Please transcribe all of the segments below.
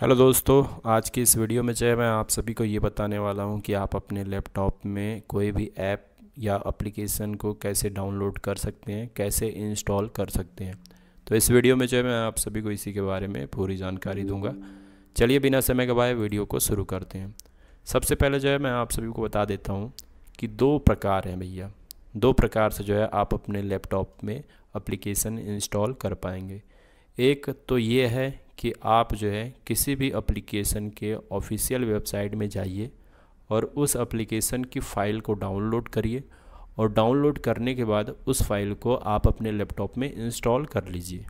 Hello दोस्तों, आज की इस वीडियो में जो है मैं आप सभी को ये बताने वाला हूँ कि आप अपने लैपटॉप में कोई भी ऐप या एप्लीकेशन को कैसे डाउनलोड कर सकते हैं, कैसे इंस्टॉल कर सकते हैं। तो इस वीडियो में जो है मैं आप सभी को इसी के बारे में पूरी जानकारी दूँगा। चलिए बिना समय गवाए वीडियो को शुरू करते हैं। सबसे पहले जो है मैं आप सभी को बता देता हूँ कि दो प्रकार हैं भैया। दो प्रकार से जो है आप अपने लैपटॉप में अप्लीकेशन इंस्टॉल कर पाएँगे। एक तो ये है कि आप जो है किसी भी एप्लीकेशन के ऑफिशियल वेबसाइट में जाइए और उस एप्लीकेशन की फ़ाइल को डाउनलोड करिए और डाउनलोड करने के बाद उस फ़ाइल को आप अपने लैपटॉप में इंस्टॉल कर लीजिए।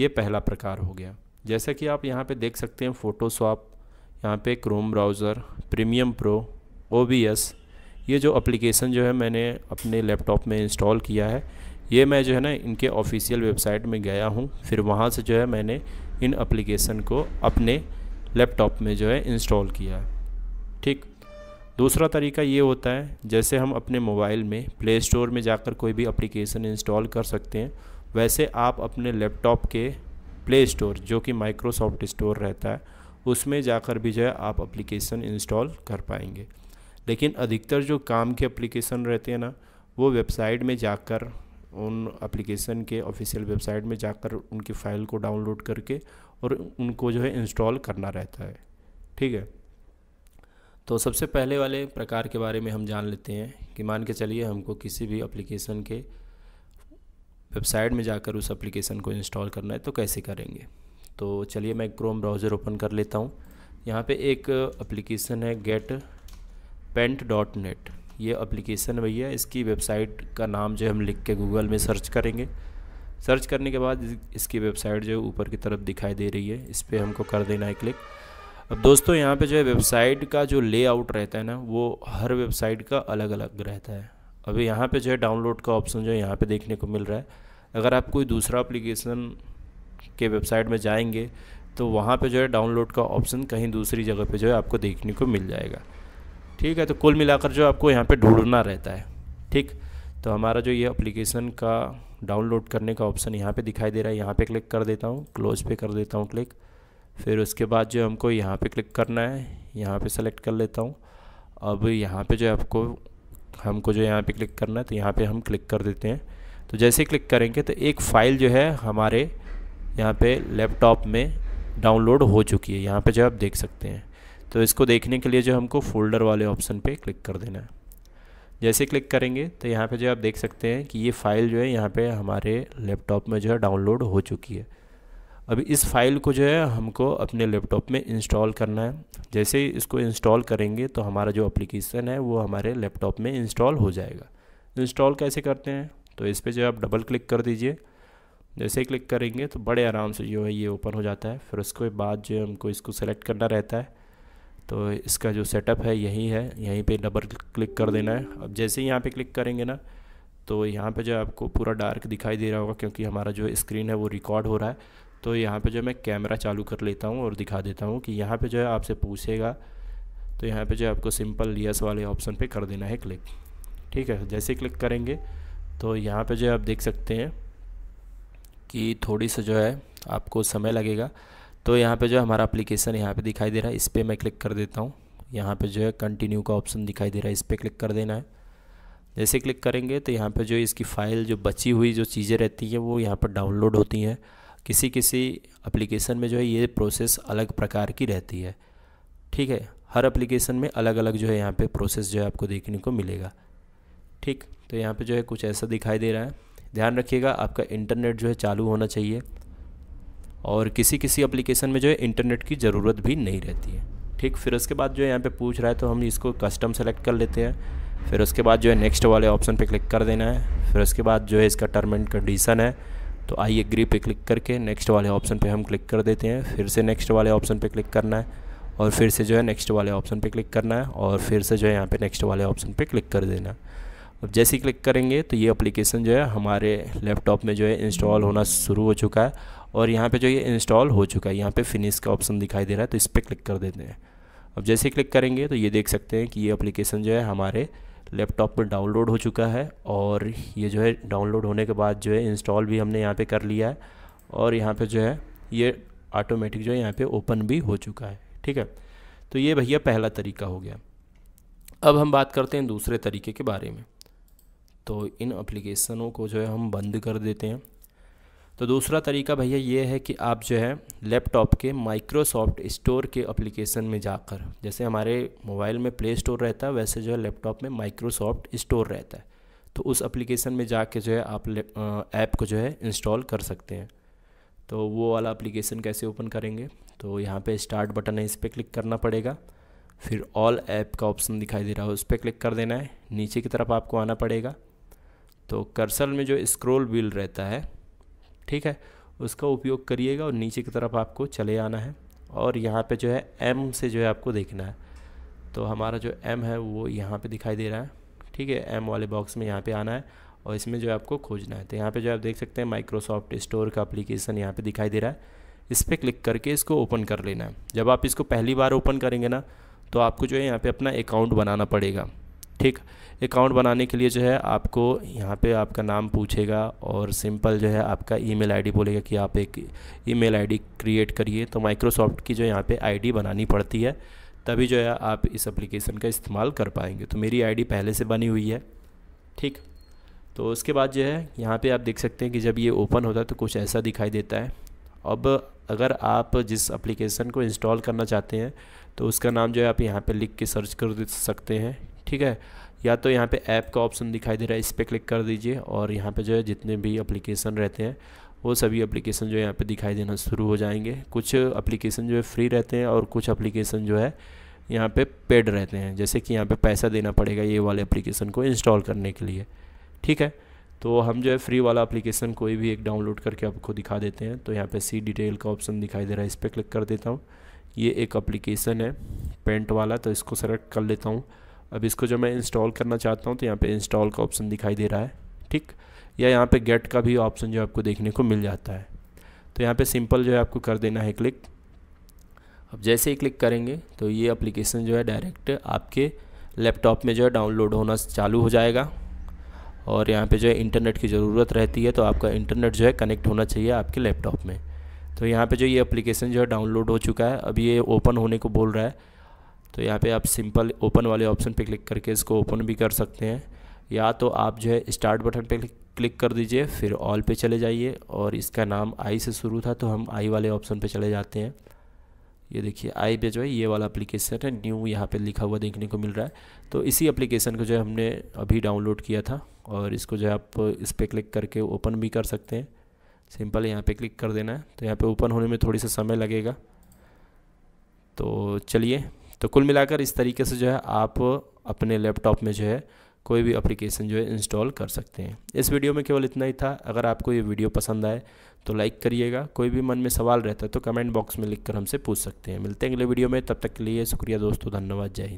ये पहला प्रकार हो गया। जैसा कि आप यहाँ पे देख सकते हैं फ़ोटोशॉप यहाँ पे क्रोम ब्राउज़र प्रीमियम प्रो ओ ये जो एप्लीकेशन जो है मैंने अपने लैपटॉप में इंस्टॉल किया है ये मैं जो है ना इनके ऑफिशियल वेबसाइट में गया हूँ। फिर वहाँ से जो है मैंने इन अप्लीकेशन को अपने लैपटॉप में जो है इंस्टॉल किया ठीक? दूसरा तरीका ये होता है, जैसे हम अपने मोबाइल में प्ले स्टोर में जाकर कोई भी एप्लीकेशन इंस्टॉल कर सकते हैं, वैसे आप अपने लैपटॉप के प्ले स्टोर जो कि माइक्रोसॉफ्ट स्टोर रहता है, उसमें जाकर भी जो है आप अप्लीकेशन इंस्टॉल कर पाएँगे। लेकिन अधिकतर जो काम के एप्लीकेशन रहते हैं ना, वो वेबसाइट में जाकर उन एप्लीकेशन के ऑफिशियल वेबसाइट में जाकर उनकी फ़ाइल को डाउनलोड करके और उनको जो है इंस्टॉल करना रहता है। ठीक है? तो सबसे पहले वाले प्रकार के बारे में हम जान लेते हैं कि मान के चलिए हमको किसी भी एप्लीकेशन के वेबसाइट में जाकर उस एप्लीकेशन को इंस्टॉल करना है तो कैसे करेंगे? तो चलिए मैं क्रोम ब्राउज़र ओपन कर लेता हूँ। यहाँ पे एक एप्लीकेशन है गेट पेंट डॉट नेट ये एप्लीकेशन भैया, इसकी वेबसाइट का नाम जो हम लिख के गूगल में सर्च करेंगे। सर्च करने के बाद इसकी वेबसाइट जो ऊपर की तरफ़ दिखाई दे रही है, इस पर हमको कर देना है क्लिक अब दोस्तों, यहाँ पे जो है वेबसाइट का जो लेआउट रहता है ना, वो हर वेबसाइट का अलग अलग रहता है। अभी यहाँ पे जो है डाउनलोड का ऑप्शन जो है यहाँ पे देखने को मिल रहा है। अगर आप कोई दूसरा एप्लीकेशन के वेबसाइट में जाएँगे तो वहाँ पे जो है डाउनलोड का ऑप्शन कहीं दूसरी जगह पे जो है आपको देखने को मिल जाएगा। ठीक है तो कुल मिलाकर जो आपको यहाँ पे ढूंढना रहता है ठीक तो हमारा जो ये एप्लीकेशन का डाउनलोड करने का ऑप्शन यहाँ पे दिखाई दे रहा है यहाँ पे क्लिक कर देता हूँ क्लोज पे कर देता हूँ क्लिक फिर उसके बाद जो हमको यहाँ पे क्लिक करना है यहाँ पे सेलेक्ट कर लेता हूँ अब यहाँ पे जो आपको हमको जो यहाँ पे क्लिक करना है तो यहाँ पे हम क्लिक कर देते हैं तो जैसे क्लिक करेंगे तो एक फ़ाइल जो है हमारे यहाँ पे लैपटॉप में डाउनलोड हो चुकी है यहाँ पे जो आप देख सकते हैं तो इसको देखने के लिए जो हमको फोल्डर वाले ऑप्शन पे क्लिक कर देना है। जैसे क्लिक करेंगे तो यहाँ पे जो आप देख सकते हैं कि ये फ़ाइल जो है यहाँ पे हमारे लैपटॉप में जो है डाउनलोड हो चुकी है। अभी इस फ़ाइल को जो है हमको अपने लैपटॉप में इंस्टॉल करना है। जैसे ही इसको इंस्टॉल करेंगे तो हमारा जो एप्लीकेशन है वो हमारे लैपटॉप में इंस्टॉल हो जाएगा। इंस्टॉल कैसे करते हैं? तो इस पर जो आप डबल क्लिक कर दीजिए। जैसे ही क्लिक करेंगे तो बड़े आराम से जो है ये ओपन हो जाता है। फिर उसके बाद जो है हमको इसको सेलेक्ट करना रहता है। तो इसका जो सेटअप है यही है, यहीं पे डबल क्लिक कर देना है। अब जैसे ही यहाँ पे क्लिक करेंगे ना तो यहाँ पे जो आपको पूरा डार्क दिखाई दे रहा होगा, क्योंकि हमारा जो स्क्रीन है वो रिकॉर्ड हो रहा है। तो यहाँ पे जो मैं कैमरा चालू कर लेता हूँ और दिखा देता हूँ कि यहाँ पे जो है आपसे पूछेगा तो यहाँ पे जो आपको सिंपल यस वाले ऑप्शन पे कर देना है क्लिक ठीक है, जैसे क्लिक करेंगे तो यहाँ पे जो है आप देख सकते हैं कि थोड़ी सा जो है आपको समय लगेगा। तो यहाँ पे जो है हमारा एप्लीकेशन यहाँ पे दिखाई दे रहा है, इस पर मैं क्लिक कर देता हूँ। यहाँ पे जो है कंटिन्यू का ऑप्शन दिखाई दे रहा है, इस पर क्लिक कर देना है। जैसे क्लिक करेंगे तो यहाँ पे जो इसकी फ़ाइल जो बची हुई जो चीज़ें रहती हैं, वो यहाँ पर डाउनलोड होती हैं। किसी किसी एप्लीकेशन में जो है ये प्रोसेस अलग प्रकार की रहती है। ठीक है? हर एप्लीकेशन में अलग अलग जो है यहाँ पे प्रोसेस जो है आपको देखने को मिलेगा। ठीक? तो यहाँ पे जो है कुछ ऐसा दिखाई दे रहा है। ध्यान रखिएगा, आपका इंटरनेट जो है चालू होना चाहिए। और किसी किसी एप्लीकेशन में जो है इंटरनेट की ज़रूरत भी नहीं रहती है। ठीक, फिर उसके बाद जो है यहाँ पे पूछ रहा है तो हम इसको कस्टम सेलेक्ट कर लेते हैं। फिर उसके बाद जो है नेक्स्ट वाले ऑप्शन पे क्लिक कर देना है। फिर उसके बाद जो है इसका टर्म एंड कंडीशन है तो आई एग्री पे क्लिक करके नेक्स्ट वाले ऑप्शन पे हम क्लिक कर देते हैं। फिर से नेक्स्ट वाले ऑप्शन पे क्लिक करना है और फिर से जो है नेक्स्ट वाले ऑप्शन पे क्लिक करना है और फिर से जो है यहाँ पे नेक्स्ट वाले ऑप्शन पे क्लिक कर देना अब जैसे ही क्लिक करेंगे तो ये एप्लीकेशन जो है हमारे लैपटॉप में जो है इंस्टॉल होना शुरू हो चुका है और यहाँ पे जो ये इंस्टॉल हो चुका है, यहाँ पे फिनिश का ऑप्शन दिखाई दे रहा है तो इस पर क्लिक कर देते हैं। अब जैसे क्लिक करेंगे तो ये देख सकते हैं कि ये एप्लीकेशन जो है हमारे लैपटॉप पर डाउनलोड हो चुका है और ये जो है डाउनलोड होने के बाद जो है इंस्टॉल भी हमने यहाँ पर कर लिया है और यहाँ पर जो है ये ऑटोमेटिक जो है यहाँ पर ओपन भी हो चुका है, ठीक है? तो ये भैया पहला तरीका हो गया। अब हम बात करते हैं दूसरे तरीके के बारे में। तो इन एप्लीकेशनों को जो है हम बंद कर देते हैं। तो दूसरा तरीका भैया ये है कि आप जो है लैपटॉप के माइक्रोसॉफ्ट स्टोर के एप्लीकेशन में जाकर, जैसे हमारे मोबाइल में प्ले स्टोर रहता है, वैसे जो है लैपटॉप में माइक्रोसॉफ्ट स्टोर रहता है। तो उस एप्लीकेशन में जाके जो है आप ऐप को जो है इंस्टॉल कर सकते हैं। तो वो वाला एप्लीकेशन कैसे ओपन करेंगे? तो यहाँ पे स्टार्ट बटन है, इस पर क्लिक करना पड़ेगा। फिर ऑल ऐप का ऑप्शन दिखाई दे रहा है, उस पर क्लिक कर देना है। नीचे की तरफ़ आपको आना पड़ेगा। तो कर्सल में जो स्क्रोल व्हील रहता है ठीक है? उसका उपयोग करिएगा और नीचे की तरफ़ आपको चले आना है और यहाँ पे जो है एम से जो है आपको देखना है। तो हमारा जो एम है वो यहाँ पे दिखाई दे रहा है। ठीक है? एम वाले बॉक्स में यहाँ पे आना है और इसमें जो है आपको खोजना है। तो यहाँ पे जो आप देख सकते हैं माइक्रोसॉफ्ट स्टोर का अप्लीकेशन यहाँ पे दिखाई दे रहा है। इस पर क्लिक करके इसको ओपन कर लेना है। जब आप इसको पहली बार ओपन करेंगे ना तो आपको जो है यहाँ पर अपना अकाउंट बनाना पड़ेगा। ठीक अकाउंट बनाने के लिए जो है आपको यहाँ पे आपका नाम पूछेगा और सिंपल जो है आपका ईमेल आईडी बोलेगा कि आप एक ईमेल आईडी क्रिएट करिए। तो माइक्रोसॉफ्ट की जो यहाँ पे आईडी बनानी पड़ती है, तभी जो है आप इस एप्लीकेशन का इस्तेमाल कर पाएँगे। तो मेरी आईडी पहले से बनी हुई है, ठीक? तो उसके बाद जो है यहाँ पे आप देख सकते हैं कि जब ये ओपन होता है तो कुछ ऐसा दिखाई देता है। अब अगर आप जिस एप्लीकेशन को इंस्टॉल करना चाहते हैं तो उसका नाम जो है आप यहाँ पे लिख के सर्च कर सकते हैं। ठीक है? या तो यहाँ पे ऐप का ऑप्शन दिखाई दे रहा है, इस पर क्लिक कर दीजिए और यहाँ पे जो है जितने भी एप्लीकेशन रहते हैं, वो सभी एप्लीकेशन जो है यहाँ पे दिखाई देना शुरू हो जाएँगे। कुछ एप्लीकेशन जो है फ्री रहते हैं और कुछ एप्लीकेशन जो है यहाँ पे पेड रहते हैं। जैसे कि यहाँ पे पैसा देना पड़ेगा ये वाले एप्लीकेशन को इंस्टॉल करने के लिए। ठीक है? तो हम जो है फ्री वाला एप्लीकेशन कोई भी एक डाउनलोड करके आपको दिखा देते हैं। तो यहाँ पे सी डिटेल का ऑप्शन दिखाई दे रहा है, इस पर क्लिक कर देता हूँ। ये एक एप्लीकेशन है पेंट वाला तो इसको सेलेक्ट कर लेता हूँ। अब इसको जो मैं इंस्टॉल करना चाहता हूँ तो यहाँ पे इंस्टॉल का ऑप्शन दिखाई दे रहा है, ठीक? या यहाँ पे गेट का भी ऑप्शन जो आपको देखने को मिल जाता है। तो यहाँ पे सिंपल जो है आपको कर देना है क्लिक अब जैसे ही क्लिक करेंगे तो ये अप्लीकेशन जो है डायरेक्ट आपके लैपटॉप में जो है डाउनलोड होना चालू हो जाएगा। और यहाँ पे जो है इंटरनेट की ज़रूरत रहती है तो आपका इंटरनेट जो है कनेक्ट होना चाहिए आपके लैपटॉप में। तो यहाँ पे जो ये एप्लीकेशन जो है डाउनलोड हो चुका है, अब ये ओपन होने को बोल रहा है। तो यहाँ पे आप सिंपल ओपन वाले ऑप्शन पे क्लिक करके इसको ओपन भी कर सकते हैं। या तो आप जो है स्टार्ट बटन पे क्लिक कर दीजिए, फिर ऑल पे चले जाइए और इसका नाम आई से शुरू था तो हम आई वाले ऑप्शन पे चले जाते हैं। ये देखिए आई पे जो है ये वाला एप्लीकेशन है न्यू यहाँ पे लिखा हुआ देखने को मिल रहा है। तो इसी एप्लीकेशन को जो है हमने अभी डाउनलोड किया था और इसको जो है आप इस पर क्लिक करके ओपन भी कर सकते हैं। सिंपल यहाँ पे क्लिक कर देना है। तो यहाँ पे ओपन होने में थोड़ी सा समय लगेगा। तो चलिए तो कुल मिलाकर इस तरीके से जो है आप अपने लैपटॉप में जो है कोई भी एप्लीकेशन जो है इंस्टॉल कर सकते हैं। इस वीडियो में केवल इतना ही था। अगर आपको ये वीडियो पसंद आए तो लाइक करिएगा। कोई भी मन में सवाल रहता है तो कमेंट बॉक्स में लिख कर हमसे पूछ सकते हैं। मिलते हैं अगले वीडियो में। तब तक के लिए शुक्रिया दोस्तों, धन्यवाद, जय